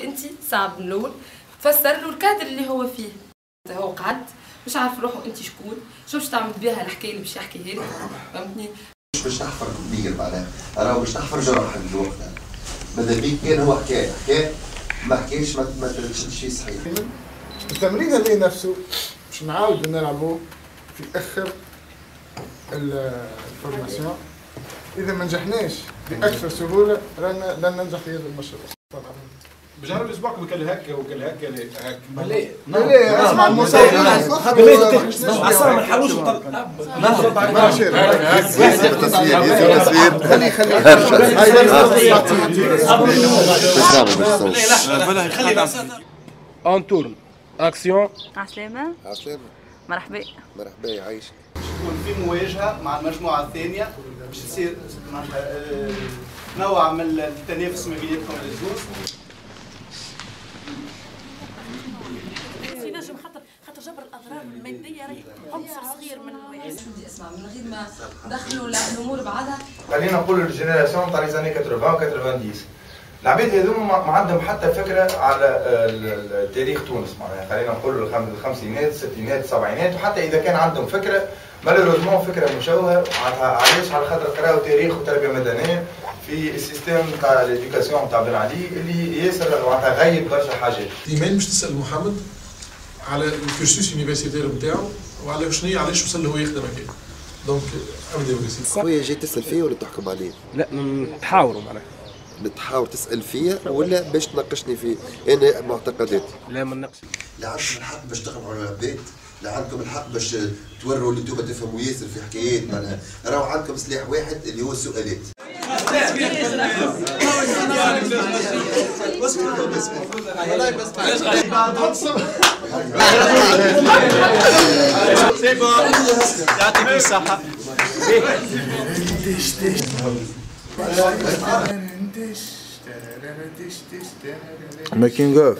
انت صعب من الأول تفسر له الكادر اللي هو فيه. هو قعد مش عارف روحه انت شكون شو باش تعمل بها الحكاية اللي باش يحكيها لك فهمتني؟ مش باش تحفر كبير معناها. راهو باش تحفر جرح الوقت. ماذا بيك؟ كان هو حكاية. حكاية ما حكاش ما ما تشدش فيه صحيح. التمرين هذا نفسه؟ باش نعاودوا نلعبوا في آخر ال formation. إذا ما نجحناش بأكثر سهولة رانا لن ننجح في هذا المشروع. بجرب الأسبوع كان هكا وكان هكا هكا لا لا اسمع المصور عصام ما نحاولوش خلي خلي on tourne action عسلامة عسلامة مرحبا مرحبا يعيش تكون في مواجهه مع المجموعه الثانية باش تصير آه، نوع من التنافس ما بيناتكم الزوز في نجم خاطر خاطر جبر الاضرار الماديه راهي صغير من اسمع من غير ما دخلوا الأمور بعدها خلينا نقول ال génération تاع les années 80 و 90 العباد هذوما ما عندهم حتى فكرة على تاريخ تونس. معناها خلينا نقول الخم- الخمسينات الستينات السبعينات. وحتى إذا كان عندهم فكرة malheureusement فكرة مشوهة علاش؟ على خاطر قراوا تاريخ وتربية مدنية في ال système تاع l'éducation تاع بن علي اللي ياسر غيب برشا حاجات. ايمان باش تسأل محمد؟ على ال cursus universitaire نتاعو وعلى شنو علاش وصل له يخدم هكا. donc أبدأ وليسي خويا جاي تسأل فيه ولا تحكم عليه؟ لا نتحاوروا معناها. بتحاول تسأل فيا ولا باش تناقشني في أنا معتقداتي؟ لا ما نقص. لا عندكم الحق باش على العباد لا عندكم الحق باش توروا اللي أنتم تفهموا ياسر في حكايات معناها. راهو عندكم سلاح واحد اللي هو السؤالات يعطيك الصحه ماكينغ اوف